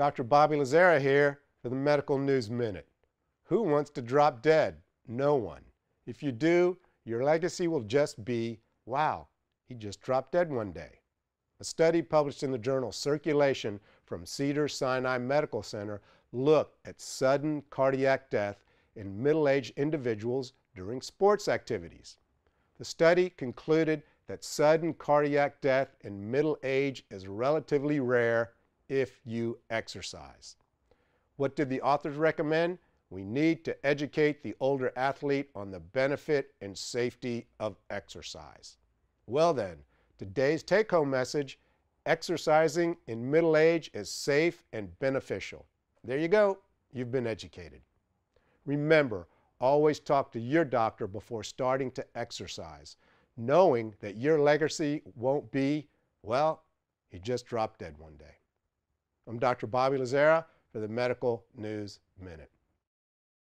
Dr. Bobby Lazzara here for the Medical News Minute. Who wants to drop dead? No one. If you do, your legacy will just be, wow, he just dropped dead one day. A study published in the journal Circulation from Cedars-Sinai Medical Center looked at sudden cardiac death in middle-aged individuals during sports activities. The study concluded that sudden cardiac death in middle age is relatively rare if you exercise. What did the authors recommend? We need to educate the older athlete on the benefit and safety of exercise. Well then, today's take-home message, exercising in middle age is safe and beneficial. There you go, you've been educated. Remember, always talk to your doctor before starting to exercise, knowing that your legacy won't be, well, he just dropped dead one day. I'm Dr. Bobby Lazzara for the Medical News Minute.